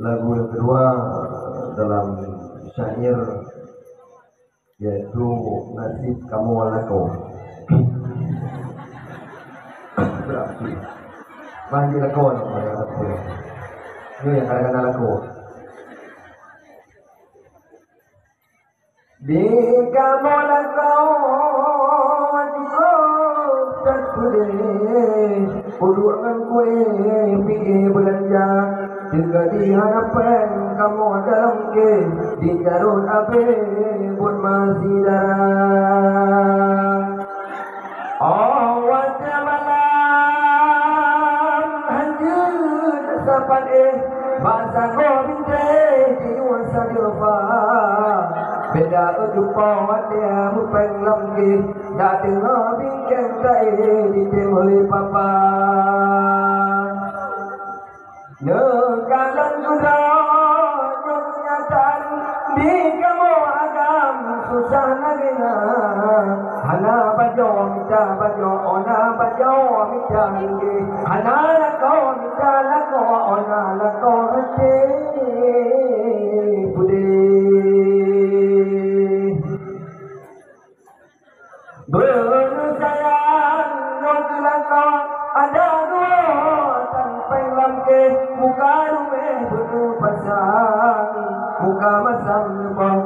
lagu yang kedua dalam syair yaitu nasib kamu walako berarti masih lakon mereka boleh ini yang kadang-kadang laku di kamu boleh Puluhan kue pergi belanja Juga di hadapan kamu dalam ke pun masih darah Beda jumpa wadah Mupeng lamgi Dah tengah bingkang tay Di temui papa Nekalan sudah Nyonyatan Di kamu agam Susah nagina Hana bajo minta bajo Ona bajo minta lagi Hana lako minta lako Ona lako hati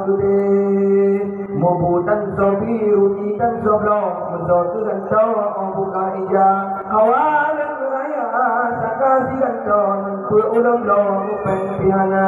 Nebang gede Mubutan sobi Ruti dan soblong Mesor tu gantau Oh buka ija Kawalan raya Saka si gantau Mentua ulang long hà pihana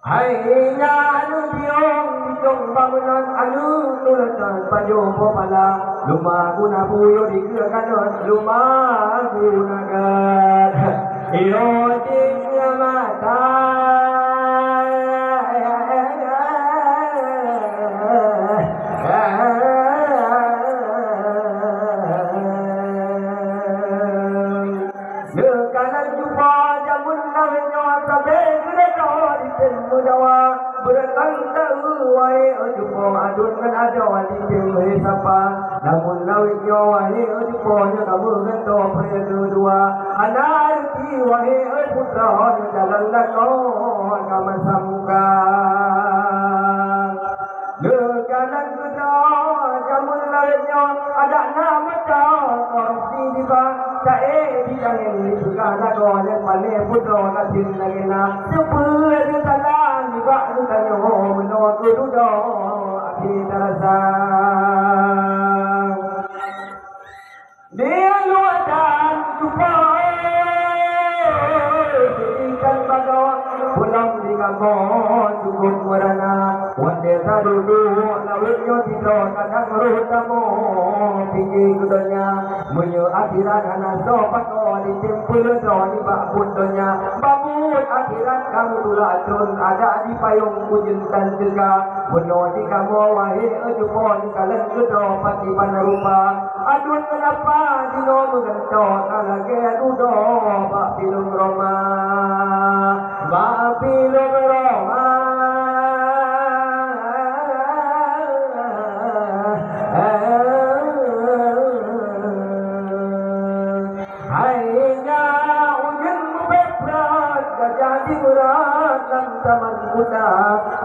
Ay nalubiyong itong bangunan nya anu biong bitong bangunan anu nuratan payo popala luma guna puyo di kira kanon luma guna gad iyo tingnya mata Nekalan jumpa jamun lahirnya Sampai kereta di จะเอ๊ที่ยังเงินกาหน้ารอเนี่ยมาเล่พุทธรอนาจินเลยนาเจ้าปืนยุทธนานิว่ะนุตโยมโนกุรุโดอภิตรสาเดียลวดานทุกข์ที่กันบังวันพลัง Allah sujud murana Wande sarudu Lawit yo tito Tanah meruh akhirat Anak sopak Di timpul Doni bak dunia Bangun akhirat Kamu tulak Ada di payung Kujun dan silga di kamu Wahai ujupon Kalian kudo Pati panarupa Adun kenapa Dino mengetok Alagi adudo Bak silung roh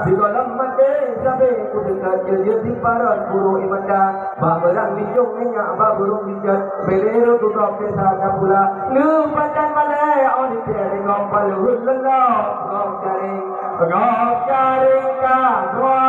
Di dalam mata sampai kudus kerja Dia di parang puru imanda. Baberang bijung minyak baburung bijat. Beliru tutup kesana pula. Lepatan malay on di jaring ngompal hulun lo. Ngompal jaring. Ngompal jaring kau.